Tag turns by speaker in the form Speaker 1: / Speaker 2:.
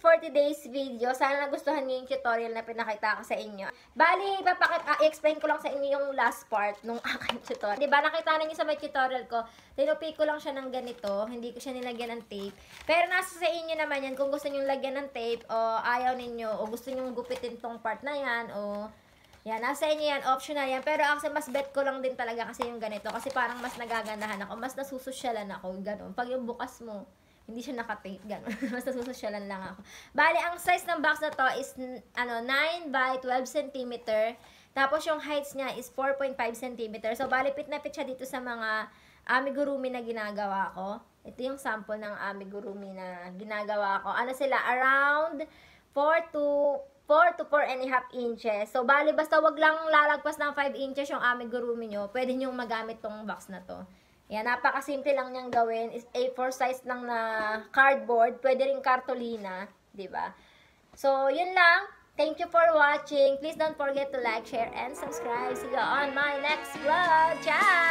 Speaker 1: for today's video. Sana nagustuhan niyo yung tutorial na pinakita ko sa inyo. Bali, ah, i-explain ko lang sa inyo yung last part nung aking tutorial. Diba, nakita niyo sa may tutorial ko, tinupi ko lang siya ng ganito. Hindi ko siya nilagyan ng tape. Pero nasa sa inyo naman yan kung gusto niyo lagyan ng tape o ayaw ninyo o gusto niyo gupitin tong part na yan o yan, nasa inyo yan, optional yan. Pero actually, mas bet ko lang din talaga kasi yung ganito. Kasi parang mas nagagandahan ako, mas nasusosyalan ako, ganun. Pag yung bukas mo, hindi siya nakatape, ganun. mas nasusosyalan lang ako. Bali, ang size ng box na to is, ano, 9 by 12 cm. Tapos yung heights niya is 4.5 cm. So, bali, pit na pit siya dito sa mga amigurumi na ginagawa ko. Ito yung sample ng amigurumi na ginagawa ko. Ano sila? Around 4 to 4 to 4 and a half inches. So, bali, basta wag lang lalagpas ng 5 inches yung amigurumi nyo, pwede nyo magamit tong box na to. Yan, napakasimple lang niyang gawin. Is A4 size lang na cardboard. Pwede rin cartolina, 'di ba? So, yun lang. Thank you for watching. Please don't forget to like, share, and subscribe. See you on my next vlog. Ciao!